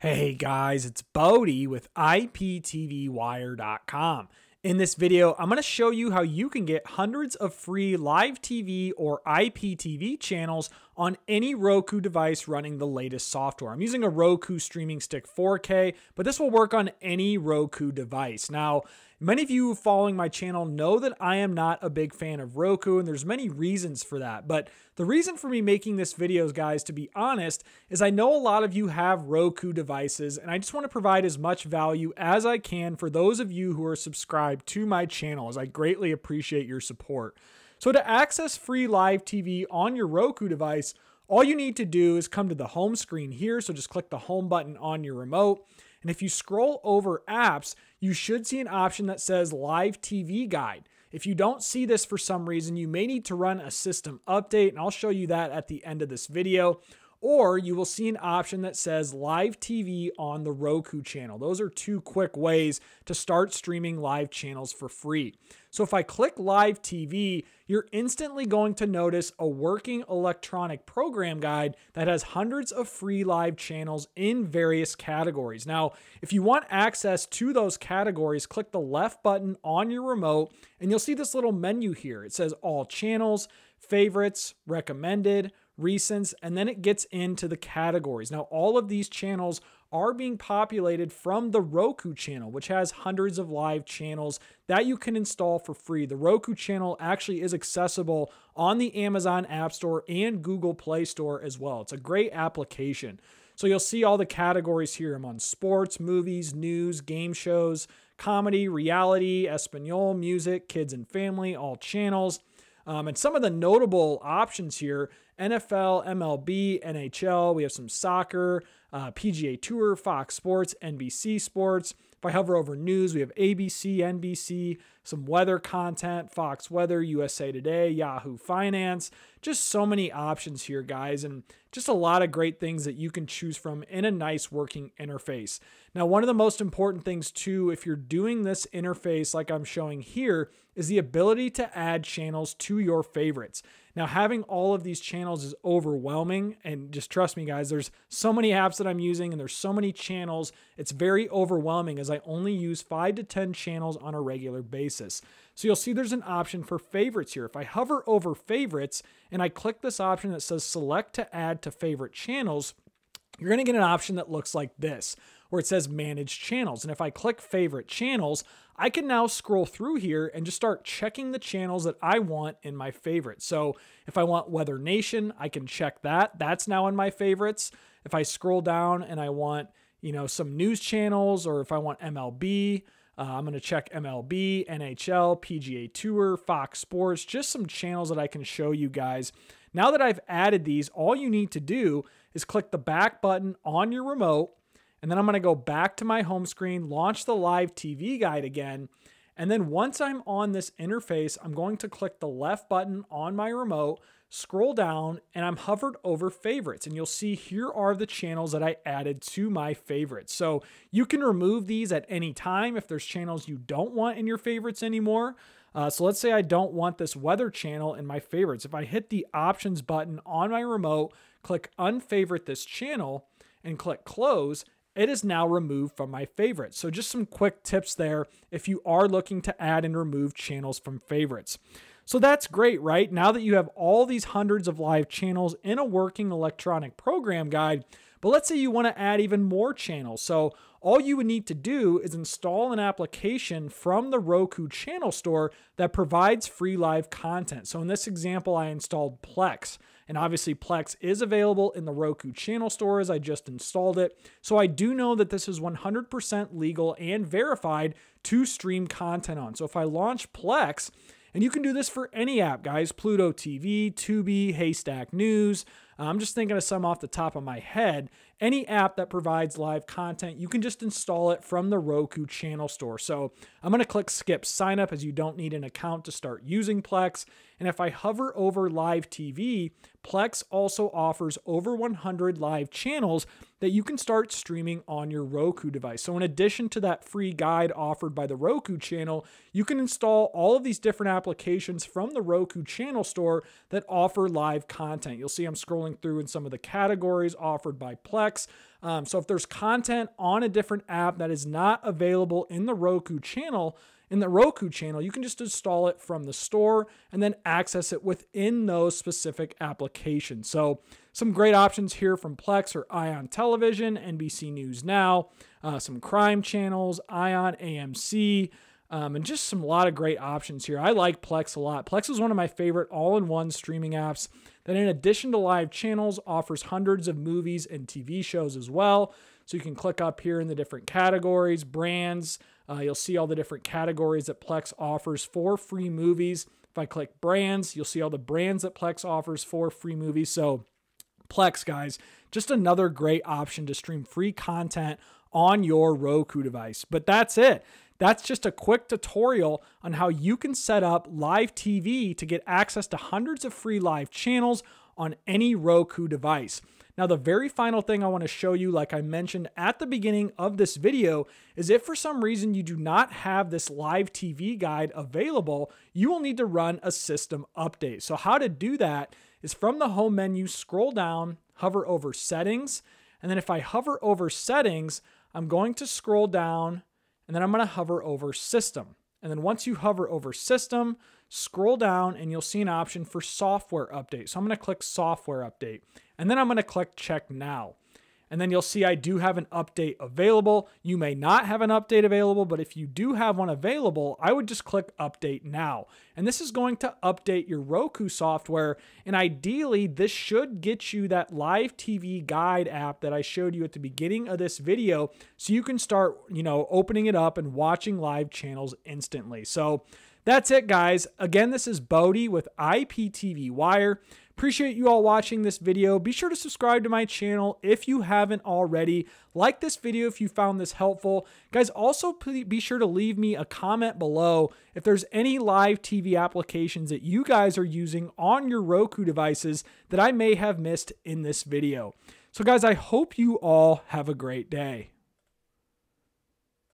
Hey guys, it's Bodhi with IPTVWire.com. In this video, I'm going to show you how you can get hundreds of free live TV or IPTV channels on any Roku device running the latest software. I'm using a Roku Streaming Stick 4K, but this will work on any Roku device. Now, Many of you following my channel know that I am not a big fan of Roku, and there's many reasons for that. But the reason for me making this video, guys, to be honest, is I know a lot of you have Roku devices, and I just want to provide as much value as I can for those of you who are subscribed to my channel, as I greatly appreciate your support. So to access free live TV on your Roku device, all you need to do is come to the home screen here. So just click the home button on your remote. And if you scroll over apps, you should see an option that says Live TV Guide. If you don't see this for some reason, you may need to run a system update, and I'll show you that at the end of this video or you will see an option that says live TV on the Roku channel. Those are two quick ways to start streaming live channels for free. So if I click live TV, you're instantly going to notice a working electronic program guide that has hundreds of free live channels in various categories. Now, if you want access to those categories, click the left button on your remote and you'll see this little menu here. It says all channels, favorites, recommended, recents, and then it gets into the categories. Now, all of these channels are being populated from the Roku channel, which has hundreds of live channels that you can install for free. The Roku channel actually is accessible on the Amazon App Store and Google Play Store as well. It's a great application. So you'll see all the categories here. I'm on sports, movies, news, game shows, comedy, reality, Espanol, music, kids and family, all channels. Um, and some of the notable options here NFL, MLB, NHL, we have some soccer, uh, PGA Tour, Fox Sports, NBC Sports. If I hover over news, we have ABC, NBC, some weather content, Fox Weather, USA Today, Yahoo Finance. Just so many options here, guys, and just a lot of great things that you can choose from in a nice working interface. Now, one of the most important things, too, if you're doing this interface like I'm showing here, is the ability to add channels to your favorites. Now, having all of these channels is overwhelming. And just trust me, guys, there's so many apps that I'm using and there's so many channels. It's very overwhelming as I only use five to 10 channels on a regular basis. So you'll see there's an option for favorites here. If I hover over favorites and I click this option that says select to add to favorite channels, you're going to get an option that looks like this where it says manage channels. And if I click favorite channels, I can now scroll through here and just start checking the channels that I want in my favorites. So if I want Weather Nation, I can check that. That's now in my favorites. If I scroll down and I want, you know, some news channels or if I want MLB, uh, I'm going to check MLB, NHL, PGA Tour, Fox Sports, just some channels that I can show you guys. Now that I've added these, all you need to do is click the back button on your remote and then I'm going to go back to my home screen, launch the live TV guide again. And then once I'm on this interface, I'm going to click the left button on my remote, scroll down, and I'm hovered over favorites. And you'll see here are the channels that I added to my favorites. So you can remove these at any time if there's channels you don't want in your favorites anymore. Uh, so let's say I don't want this weather channel in my favorites. If I hit the options button on my remote, click unfavorite this channel, and click close, it is now removed from my favorites. So just some quick tips there if you are looking to add and remove channels from favorites. So that's great, right? Now that you have all these hundreds of live channels in a working electronic program guide, but let's say you want to add even more channels. So all you would need to do is install an application from the Roku channel store that provides free live content. So in this example, I installed Plex. And obviously, Plex is available in the Roku channel store as I just installed it. So I do know that this is 100% legal and verified to stream content on. So if I launch Plex, and you can do this for any app, guys Pluto TV, Tubi, Haystack News. I'm just thinking of some off the top of my head. Any app that provides live content, you can just install it from the Roku channel store. So I'm going to click skip sign up as you don't need an account to start using Plex. And if I hover over live TV, Plex also offers over 100 live channels that you can start streaming on your Roku device. So, in addition to that free guide offered by the Roku channel, you can install all of these different applications from the Roku channel store that offer live content. You'll see I'm through in some of the categories offered by Plex. Um, so if there's content on a different app that is not available in the Roku channel, in the Roku channel, you can just install it from the store and then access it within those specific applications. So, some great options here from Plex or Ion Television, NBC News Now, uh, some crime channels, Ion AMC. Um, and just some lot of great options here. I like Plex a lot. Plex is one of my favorite all-in-one streaming apps that in addition to live channels offers hundreds of movies and TV shows as well. So you can click up here in the different categories, brands, uh, you'll see all the different categories that Plex offers for free movies. If I click brands, you'll see all the brands that Plex offers for free movies. So, Plex, guys, just another great option to stream free content on your Roku device. But that's it. That's just a quick tutorial on how you can set up live TV to get access to hundreds of free live channels on any Roku device. Now, the very final thing I want to show you, like I mentioned at the beginning of this video, is if for some reason you do not have this live TV guide available, you will need to run a system update. So how to do that is from the home menu, scroll down, hover over settings, and then if I hover over settings, I'm going to scroll down and then I'm going to hover over system. And then once you hover over system, scroll down and you'll see an option for software update. So I'm going to click software update and then I'm going to click check now. And then you'll see I do have an update available. You may not have an update available, but if you do have one available, I would just click update now. And this is going to update your Roku software. And ideally, this should get you that live TV guide app that I showed you at the beginning of this video so you can start, you know, opening it up and watching live channels instantly. So that's it, guys. Again, this is Bodhi with IPTV Wire. Appreciate you all watching this video. Be sure to subscribe to my channel if you haven't already. Like this video if you found this helpful. Guys, also please be sure to leave me a comment below if there's any live TV applications that you guys are using on your Roku devices that I may have missed in this video. So guys, I hope you all have a great day.